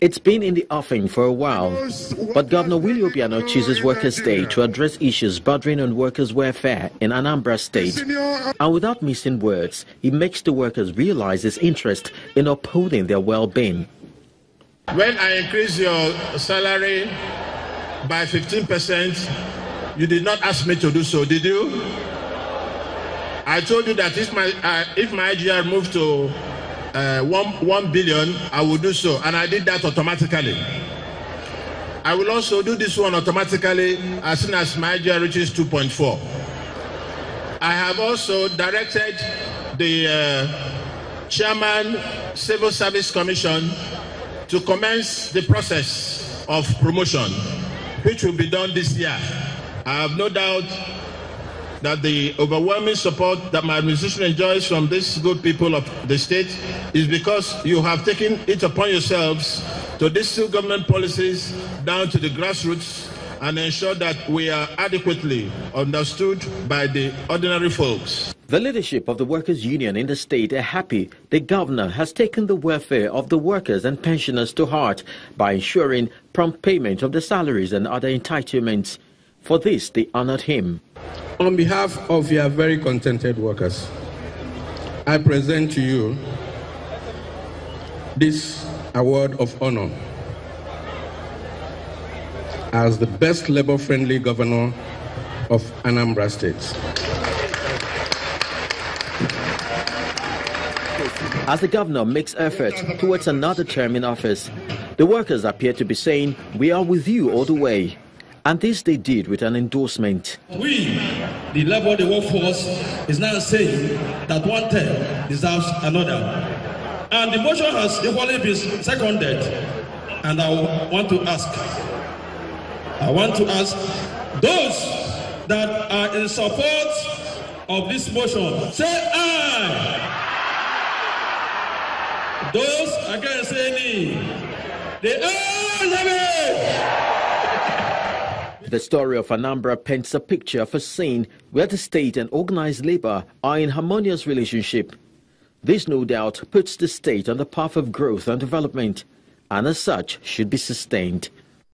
It's been in the offing for a while, but Governor Willie Obiano chooses Workers' Day to address issues bordering on workers' welfare in Anambra State. And without missing words, he makes the workers realize his interest in upholding their well-being. When I increase your salary by 15%, you did not ask me to do so, did you? I told you that if my uh, if my IGR moved to uh, one, 1 billion, I will do so. And I did that automatically. I will also do this one automatically as soon as my IGR reaches 2.4. I have also directed the uh, chairman, Civil Service Commission, to commence the process of promotion, which will be done this year. I have no doubt that the overwhelming support that my administration enjoys from these good people of the state is because you have taken it upon yourselves to distill government policies down to the grassroots and ensure that we are adequately understood by the ordinary folks. The leadership of the workers' union in the state are happy the governor has taken the welfare of the workers and pensioners to heart by ensuring prompt payment of the salaries and other entitlements. For this, they honored him. On behalf of your very contented workers, I present to you this award of honor as the best labor friendly governor of Anambra State. As the governor makes effort towards another term in office, the workers appear to be saying, We are with you all the way. And this they did with an endorsement. We, the labor, the workforce, is now saying that one term deserves another. And the motion has equally been seconded. And I want to ask, I want to ask those that are in support of this motion, say aye. Those against say nay. The it. The story of Anambra paints a picture of a scene where the state and organized labor are in harmonious relationship. This no doubt puts the state on the path of growth and development, and as such should be sustained.